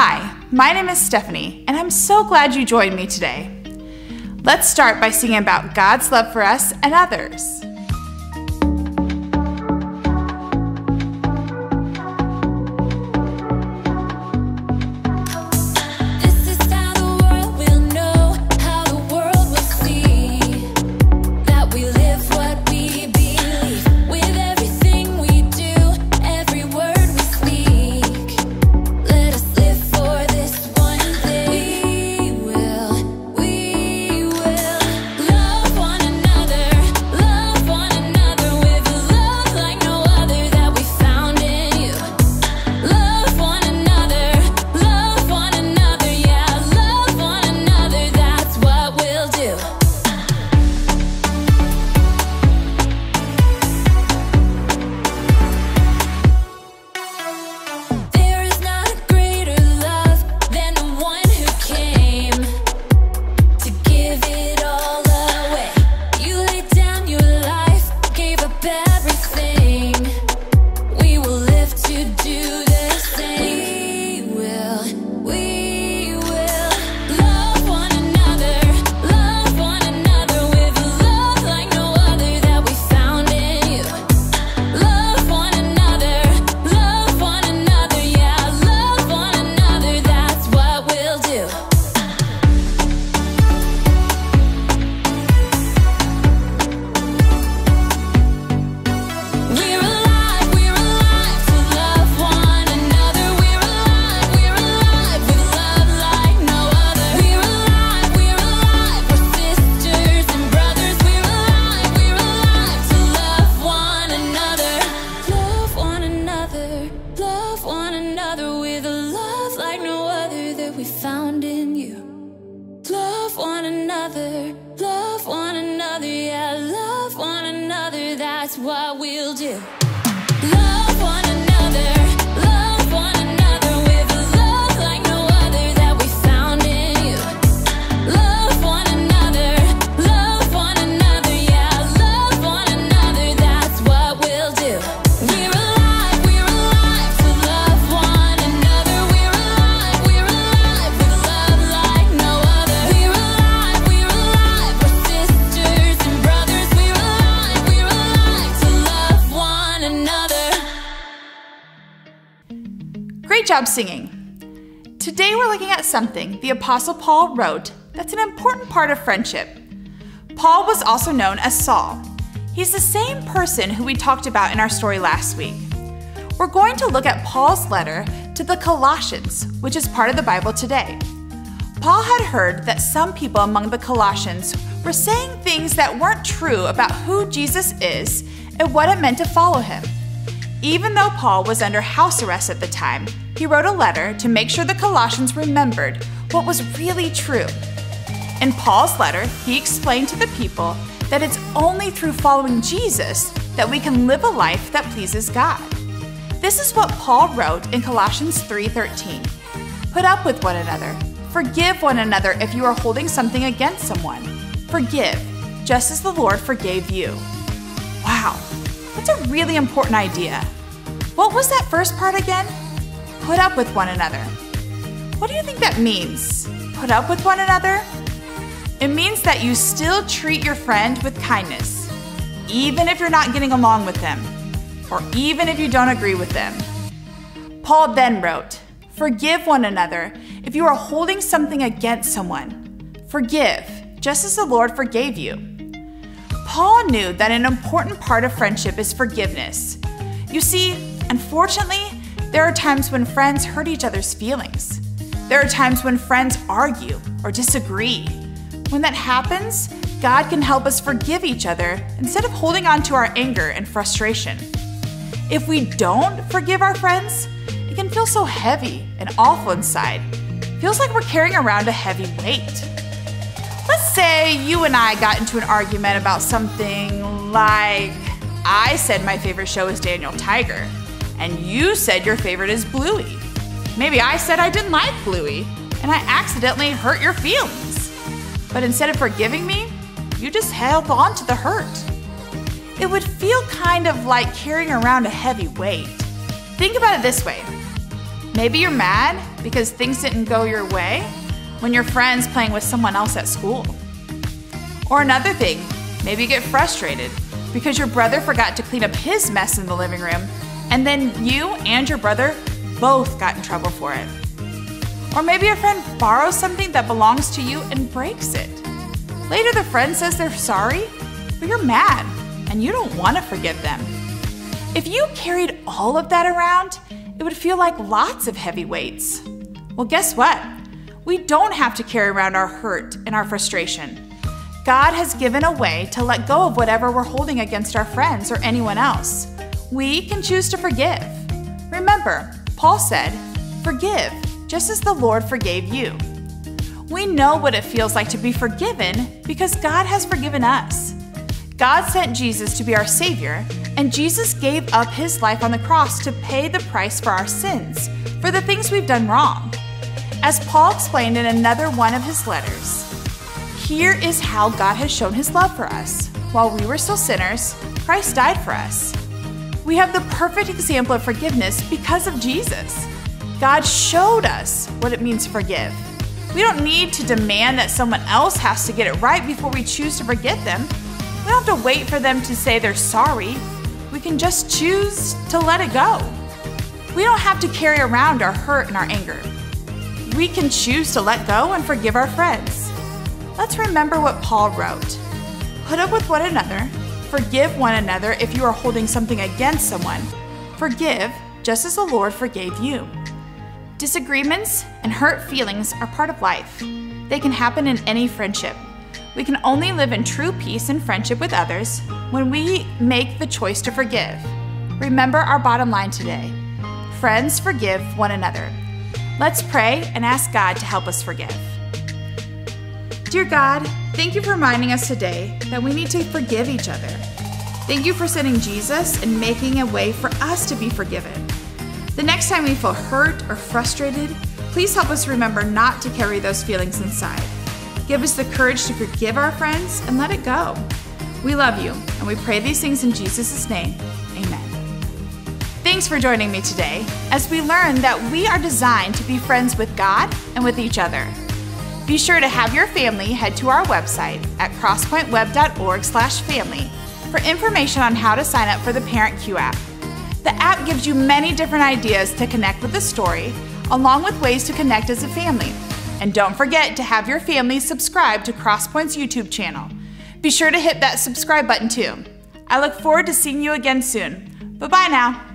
Hi, my name is Stephanie, and I'm so glad you joined me today. Let's start by singing about God's love for us and others. That's what we'll do. Job singing. Today we're looking at something the Apostle Paul wrote that's an important part of friendship. Paul was also known as Saul. He's the same person who we talked about in our story last week. We're going to look at Paul's letter to the Colossians, which is part of the Bible today. Paul had heard that some people among the Colossians were saying things that weren't true about who Jesus is and what it meant to follow him. Even though Paul was under house arrest at the time, he wrote a letter to make sure the Colossians remembered what was really true. In Paul's letter, he explained to the people that it's only through following Jesus that we can live a life that pleases God. This is what Paul wrote in Colossians 3:13. Put up with one another. Forgive one another if you are holding something against someone. Forgive, just as the Lord forgave you. Wow, that's a really important idea. What was that first part again? Put up with one another. What do you think that means? Put up with one another? It means that you still treat your friend with kindness, even if you're not getting along with them, or even if you don't agree with them. Paul then wrote, Forgive one another if you are holding something against someone. Forgive, just as the Lord forgave you. Paul knew that an important part of friendship is forgiveness. You see, unfortunately, there are times when friends hurt each other's feelings. There are times when friends argue or disagree. When that happens, God can help us forgive each other instead of holding on to our anger and frustration. If we don't forgive our friends, it can feel so heavy and awful inside. Feels like we're carrying around a heavy weight. Say you and I got into an argument about something like I said my favorite show is Daniel Tiger, and you said your favorite is Bluey. Maybe I said I didn't like Bluey, and I accidentally hurt your feelings. But instead of forgiving me, you just held on to the hurt. It would feel kind of like carrying around a heavy weight. Think about it this way maybe you're mad because things didn't go your way when your friend's playing with someone else at school. Or another thing, maybe you get frustrated because your brother forgot to clean up his mess in the living room, and then you and your brother both got in trouble for it. Or maybe a friend borrows something that belongs to you and breaks it. Later, the friend says they're sorry, but you're mad and you don't want to forgive them. If you carried all of that around, it would feel like lots of heavy weights. Well, guess what? We don't have to carry around our hurt and our frustration. God has given a way to let go of whatever we're holding against our friends or anyone else. We can choose to forgive. Remember, Paul said, Forgive, just as the Lord forgave you. We know what it feels like to be forgiven because God has forgiven us. God sent Jesus to be our Savior, and Jesus gave up his life on the cross to pay the price for our sins, for the things we've done wrong. As Paul explained in another one of his letters, here is how God has shown his love for us. While we were still sinners, Christ died for us. We have the perfect example of forgiveness because of Jesus. God showed us what it means to forgive. We don't need to demand that someone else has to get it right before we choose to forgive them. We don't have to wait for them to say they're sorry. We can just choose to let it go. We don't have to carry around our hurt and our anger. We can choose to let go and forgive our friends. Let's remember what Paul wrote Put up with one another, forgive one another if you are holding something against someone. Forgive just as the Lord forgave you. Disagreements and hurt feelings are part of life. They can happen in any friendship. We can only live in true peace and friendship with others when we make the choice to forgive. Remember our bottom line today friends forgive one another. Let's pray and ask God to help us forgive. Dear God, thank you for reminding us today that we need to forgive each other. Thank you for sending Jesus and making a way for us to be forgiven. The next time we feel hurt or frustrated, please help us remember not to carry those feelings inside. Give us the courage to forgive our friends and let it go. We love you, and we pray these things in Jesus' name. Amen. Thanks for joining me today as we learn that we are designed to be friends with God and with each other. Be sure to have your family head to our website at crosspointweb.org/family for information on how to sign up for the ParentCue app. The app gives you many different ideas to connect with the story, along with ways to connect as a family. And don't forget to have your family subscribe to Crosspoint's YouTube channel. Be sure to hit that subscribe button too. I look forward to seeing you again soon. Bye bye now.